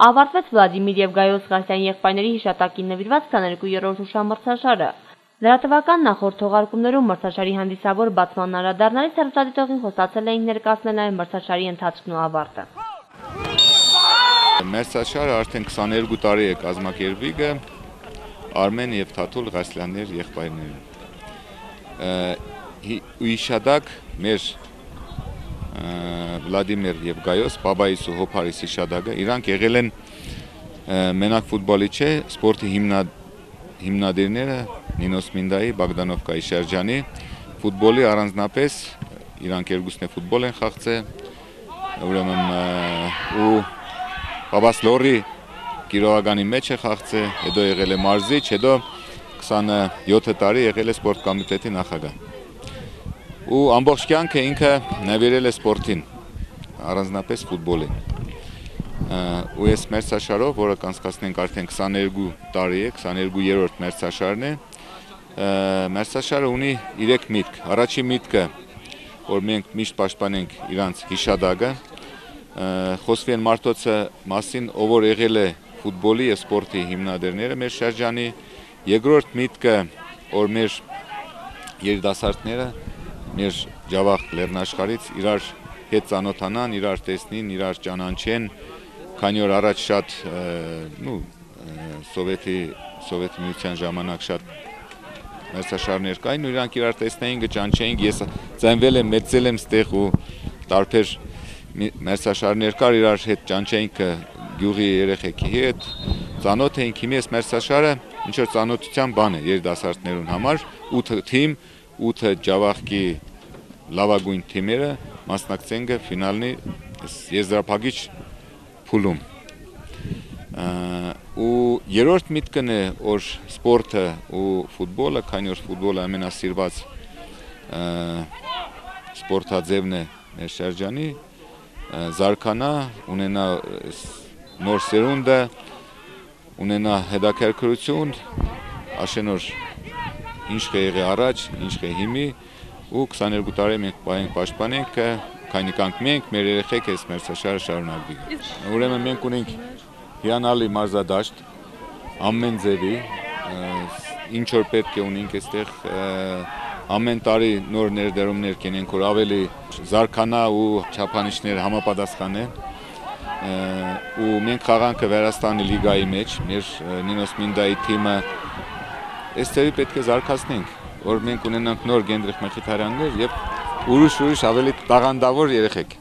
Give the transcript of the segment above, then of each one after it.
Ավարտվեց Վլադիմիր եւ Գայոս Ղասյան եղբայրների հիշատակին նվիրված 22-րդ հուշամրցաշարը։ Լրատվական նախորդ թողարկումներում մրցաշարի հանդիսավոր բացման անդրադառնալիս հերթադիտողին խոստացել էինք ներկայացնել այն մրցաշարի ընթացքն ու ավարտը։ Մրցաշարը արդեն 22 տարի է կազմակերպիկը Արմեն եւ Թաթուլ Ղասյաններ եղբայրները։ Հիշադակ մեր Վլադիմիր եւ Գայոս, Բաբայիս ու Հոփարիսի շադագը, իրանք եղել են մենակ ֆուտբոլի չէ, սպորտի հիմնա հիմնադիրները Նինոս Մինդայի, Բագդանովկայի շրջանի ֆուտբոլի առանձնապես իրանք երկուսն է ֆուտբոլ են խաղացել, ուրեմն ու Բաբաս Լորի Գիրողականի մեջ է խաղացել, հետո եղել է մարզիչ, հետո 27 տարի եղել է սպորտ կոմիտետի նախագահ ու ամբողջ կյանքը ինքը նվիրել է սպորտին, առանձնապես ֆուտբոլին։ Ու այս մերցաշարով, որը կանցկացնենք արդեն 22 տարի է, 22-րդ մերցաշարն է, մերցաշարը ունի 3 միտք։ Առաջի միտքը, որ մենք միշտ պաշտպանենք իրանց հիշադակը, խոսվի են մարդոցը մասին, ով որ եղել է ֆուտբոլի եւ սպորտի հիմնադիրները մեր շրջանի, երկրորդ միտքը, որ մեր երիտասարդները մեր ջավախ լեռնաշխարից իրար հետ ծանոթանան, իրար տեսնին, իրար ճանաչեն, քանի որ առաջ շատ նու սովետի սովետի միության ժամանակ շատ մերձաշարներ կային ու իրանք իրար տեսնեին, գճանչեին, ես ծնվել եմ, մեծել եմ ստեղ ու տարբեր մերձաշարներ կար, իրար հետ ճանչեինք գյուղի երեխեքի հետ, ծանոթ էինք, հիմի այս մերձաշարը ինչ որ ծանոթության բան է երիտասարդներուն համար, 8 թիմ 8 ջավախքի լավագույն թիմերը մասնակցեն գը ֆինալնի եզրափակիչ փուլում ու երրորդ միտքն է որ սպորտը ու ֆուտբոլը, քանի որ ֆուտբոլը ամենասիրված սպորտաձևն է մեր շրջանի, զարգանա, ունենա նոր սերունդը, ունենա հետաքրքրություն, աշենոր ինչ կեղի առաջ, ինչ կե հիմի ու 22 տարի մենք պահենք պաշտպանենք, քանի կանք մենք, մեր երեխեք այս մերցաշարը շարունակվի։ Ուրեմն մենք ունենք հիանալի մարզադաշտ ամեն ձևի, ինչ որ պետք է ունենք այստեղ ամեն տարի նոր ներդրումներ կենենք, որ ավելի զարգանա ու չափանիշներ համապատասխանեն ու մենք խաղանքը Վերաստանի լիգայի մեջ, մեր Նինոս Մինդայի թիմը այս ծավալը պետք է զարգացնենք, որ մենք ունենանք նոր Գենդրիխ Մխիթարյաններ եւ ուրիշ-ուրիշ ավելի տաղանդավոր երեխեք։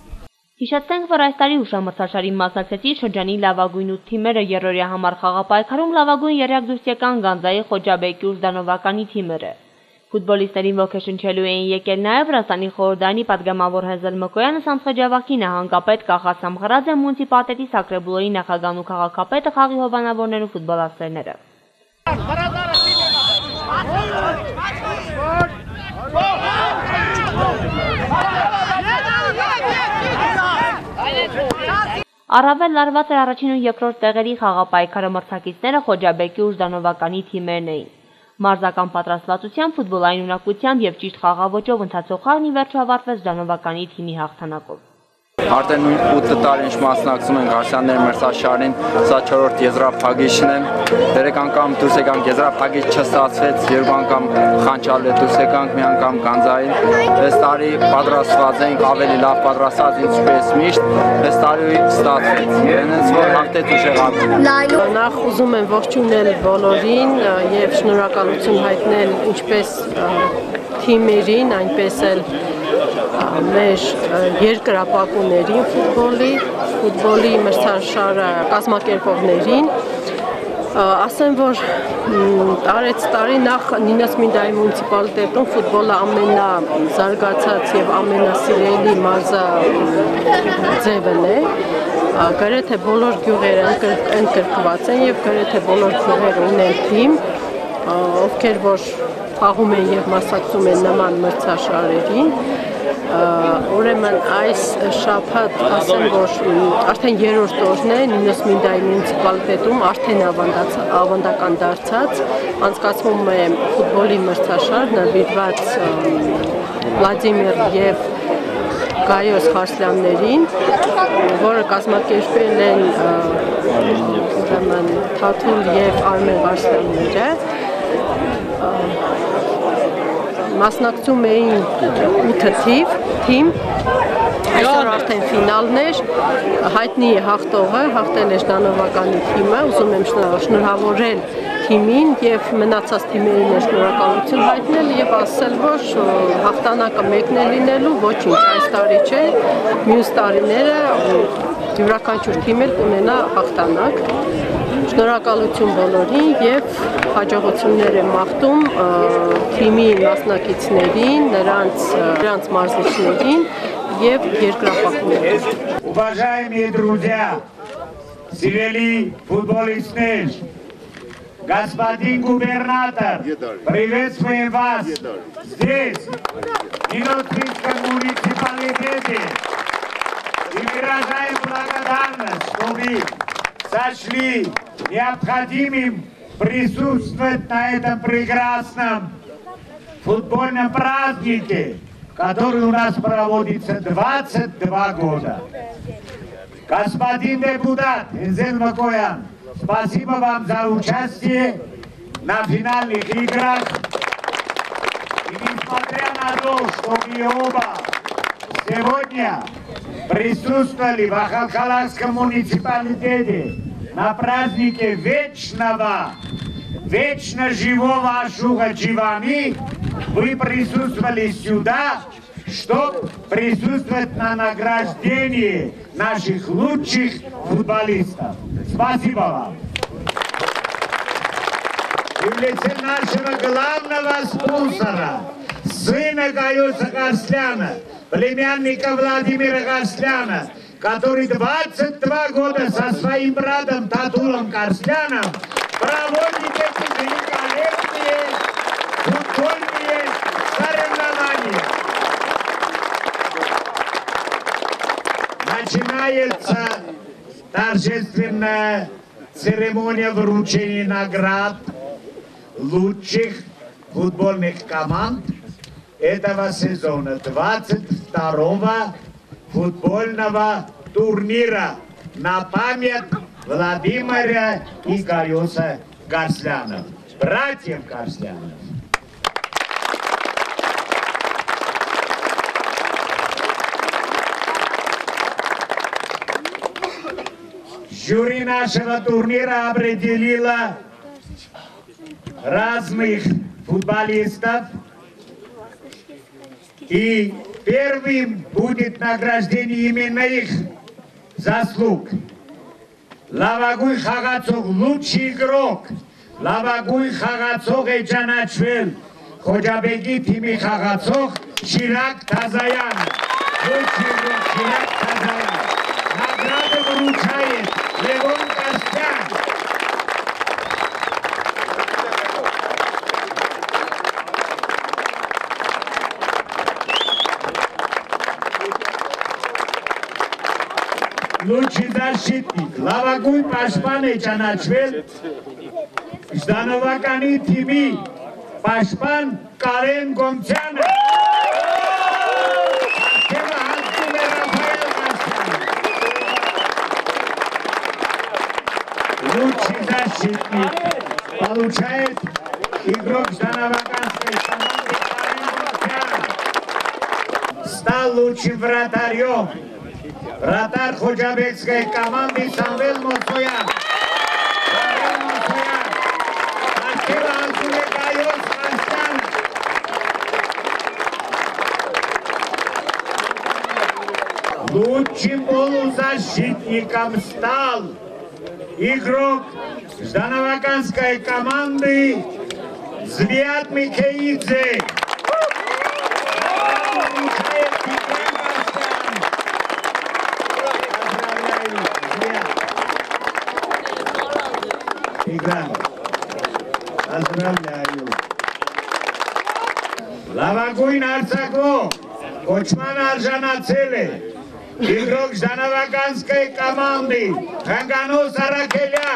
Հիշեցնենք, որ այս տարի հուշամրցաշարի մասնակցեցին շրջանի լավագույն 8 թիմերը երրորդյա համար խաղապայքարում լավագույն երեակդուրսիական Գանձայի Խոջաբեկի Ուրզդանովականի թիմերը։ Ֆուտբոլիստերին ողջունչելու էին եկել նաև Ռասանի խորհրդանի падգամավոր Հեզել Մկոյանը, Սամսխաջավակի նահանգապետ Կախասամ Ղրաձե, մունիցիպալիտետի Սակրեբուլոյի նախագահն ու քաղաքապետը, խաղի հովանավորներն ու ֆուտբոլիստերները։ Բարադարը Առավել լարված էր առաջին ու երկրորդ տեղերի խաղապայքարը մրցակիցները Խոջաբեկի ու Ժդանովականի թիմերն էին։ Մարզական պատրաստվածությամբ, ֆուտբոլային ունակությամբ եւ ճիշտ խաղավոճով ընթացող խաղն ի վերջո ավարտվեց Ժդանովականի թիմի հաղթանակով։ Արդեն նույն 8 տարի ինչ մասնակցում ենք Ղարսյանների մրցաշարին, սա 4-րդ եզրափակիչն է։ Դերեք անգամ դուրս եկանք եզրափակիչ չստացվեց, երկու անգամ խանչալ է դուրս եկանք մի անգամ Գանձային։ Այս տարի պատրաստված ենք ավելի լավ պատրաստած ինչպես միշտ, այս տարի ստացվեց։ Այնպես որ հաղթեց ուժեղացում։ Նախ ուզում եմ ողջունել բոլորին եւ շնորհակալություն հայտնել ինչպես թիմերին, այնպես էլ մեր երկրապակուներին ֆուտբոլի, ֆուտբոլի մրցաշարը կազմակերպողներին ասեմ, որ տարեց տարի նախ Նինաս Մինդայի մունիցիպալիտետում ֆուտբոլը ամենազարգացած եւ ամենասիրելի մարզա ձևն է գրեթե բոլոր գյուղերը ընդգրկված են եւ գրեթե բոլոր գյուղերը ունեն թիմ, ովքեր որ խաղում են եւ մասնակցում են նման մրցաշարերին ուրեմն այս շաբաթ ասեմ որ արդեն երրորդ օրն է Նինոս Մինդայի մունիցիպալիտետում արդեն ավանդական դարձած անցկացվում է ֆուտբոլի մրցաշար նվիրված Վլադիմիր եւ Գայոս Խարսլյաններին, որը կազմակերպել են ուրեմն Թաթուլ եւ Արմեն Խարսլյանները մասնակցում էին 8 թիվ, թիմ Այսօր արդեն ֆինալն էր, հայտնի է հաղթողը, հաղթել է Ժդանովականի թիմը, ուզում եմ շնորհավորել թիմին եւ մնացած թիմերին է շնորհակալություն հայտնել եւ ասել, որ հաղթանակը մեկն է լինելու, ոչինչ, այս տարի չէ, մյուս տարիները յուրաքանչյուր թիմ էլ կունենա հաղթանակ։ Շնորհակալություն բոլորին եւ հաջողություններ եմ մաղթում թիմի մասնակիցներին, նրանց նրանց մարզիչներին եւ երկրապահներին։ Уважаемые друзья, сирели футболистներ, господин губернатор, приветствуем вас здесь, в Минотвинском муниципалитете. И выражаем благодарность, что вы сочли необходимым присутствовать на этом прекрасном футбольном празднике, который у нас проводится 22 года. Господин депутат Энзел Макоян, Спасибо вам за участие на финальных играх. И несмотря на то, что вы оба сегодня присутствовали в Ахалхалакском муниципалитете на празднике вечного, вечно живого Ашуга Чивани, вы присутствовали сюда, чтобы присутствовать на награждении наших лучших футболистов. Спасибо вам. И в лице нашего главного спонсора, сына Гаюса Гарсляна, племянника Владимира Гарсляна, который 22 года со своим братом Татулом Гарсляном проводит эти великолепные футбольные соревнования. Начинается торжественная церемония вручения наград лучших футбольных команд этого сезона, 22-го футбольного турнира на память Владимира и Гаюса Гарслянов, братьев Гарслянов. Жюри нашего турнира определило разных футболистов. И первым будет награждение именно их заслуг. Лавагуй Хагацог – лучший игрок. Лавагуй Хагацог и Джаначвел. Ходжабеги Тими Хагацог – Ширак Тазаян. Лучший игрок Ширак Тазаян. Награду вручает. դաշիտնիկ, լավագույն պաշպան է ճանաչվել Ժդանովականի թիմի պաշպան Կարեն Գոմցյանը։ Արգևը հանձնում է Ռաֆայել Կաստյանը։ Лучший защитник получает игрок Ждановаганской команды Карен Гусян. Стал лучшим вратарем Вратарь Худжабекской команды Самвел Мосоян. Самвел Мосоян. Спасибо, Ансулик Айос Ашкан. Лучшим полузащитником стал игрок Ждановаканской команды Звиат Микеидзе. Իգրան, ազրավլյայում։ լավագույն արձակվող, կոչման արժանացել է, իգրոք ժանավականսկե կամանդի, խնգանոս առակելյա,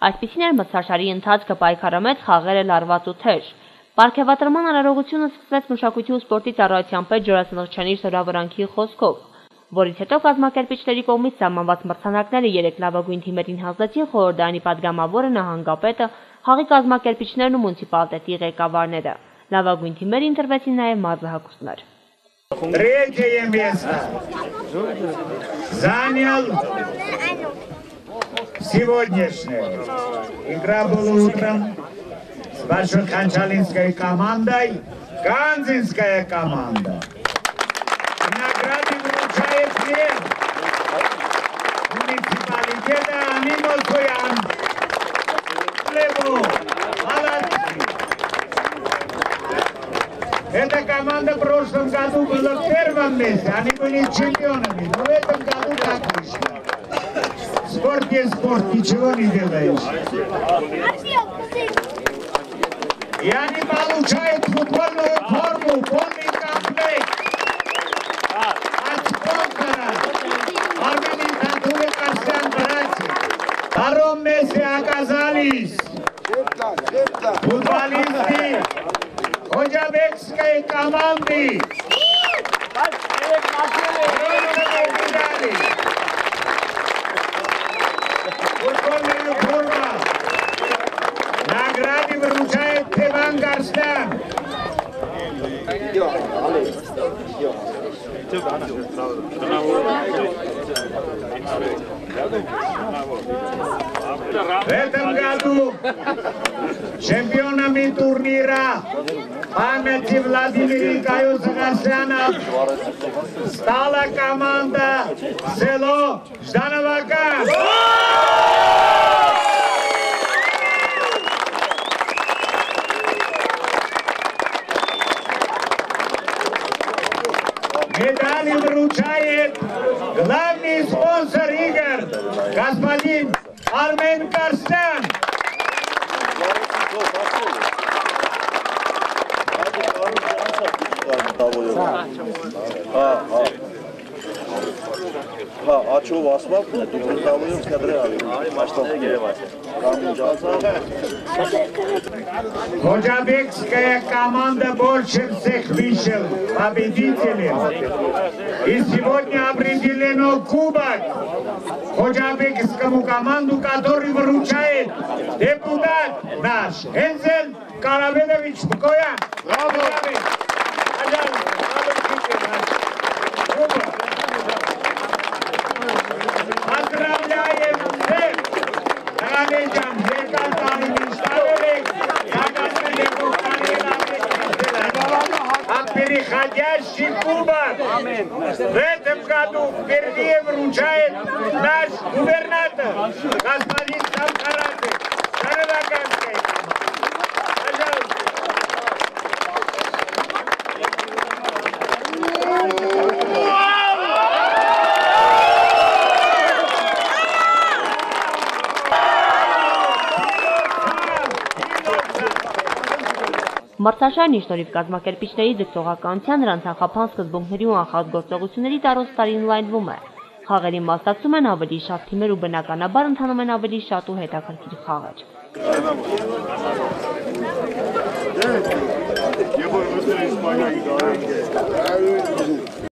Այսպիսին էր մրցաշարի ընթացքը պայքարամետ խաղերը լարված ու թեժ։ Պարգևատրման արարողությունը սկսվեց մշակույթի ու սպորտի ծառայության պետ Ջորասնողչյանի զորավրանքի խոսքով, որից հետո կազմակերպիչների կողմից սահմանված մրցանակները երեք լավագույն թիմերին հանձնեցին խորհրդանի падգամավորը նահանգապետը, խաղի կազմակերպիչներն ու մունիցիպալիտետի ղեկավարները։ Լավագույն թիմերին ընտրվեցին նաև մարզահակուսներ։ Третье место занял сегодняшняя. Игра была утром с Большой Ханчалинской командой. Ганзинская команда. Награды вручает всем. Муниципалитета Анимосоян. Лево. Молодцы. Эта команда в прошлом году была в первом месте, они были чемпионами, но в этом году так вышло. Спорт есть спорт, ничего не делаешь. И они получают футбольную форму, полный комплект. От спонсора Армении Тантулы Карсян братьев. В втором месте оказались футболисты Ходжабекской команды. Бронзовые медали. Награды вручает Теван Гарстан. В этом году чемпионами турнира памяти Владимира Каюсагасяна стала команда село Ждановака. главный спонсор игр, господин Армен Карстян. Ha, açığı basmak mı? Dokunuzamayız kadar abi. Maçtan geri başlayalım. Ходжабекская команда больше всех вышел победителем. И сегодня определено кубок Ходжабекскому команду, который вручает депутат наш Энзель Карабедович Букоян. Браво! Поздравляем! Կանեջան, երկար տարի միշտարել եք, յակասն եկող տարի От переходящий кубок в этом году впервые вручает наш губернатор, господин Самхарадзе, Մրցաշարն իր շնորհիվ կազմակերպիչների ձգտողականության նրանց անխափան սկզբունքների ու անխախտ գործողությունների տարոց տարի ընդլայնվում է։ Խաղերի մասնակցում են ավելի շատ թիմեր ու բնականաբար ընթանում են ավելի շատ ու հետաքրքիր խաղեր։ Եվ որ մստր իսպանիայի գարան